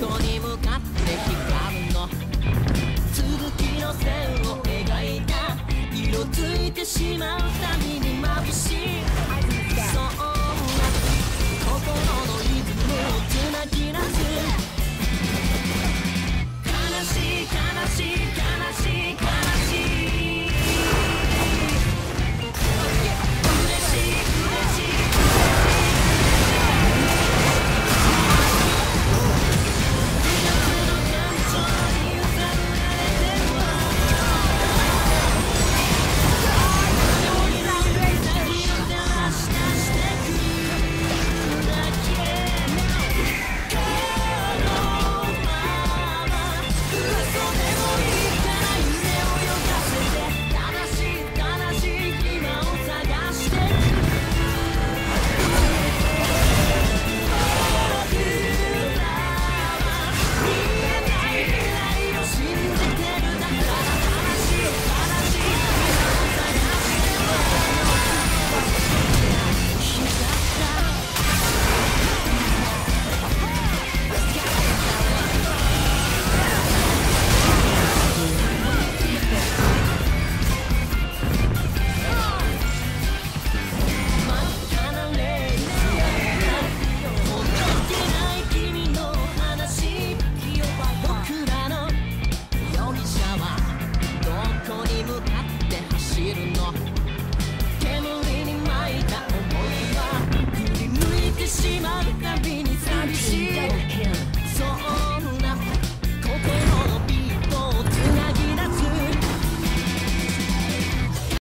こに向かって光るの。続きの線を描いた。色ついてしまうたびに眩しい。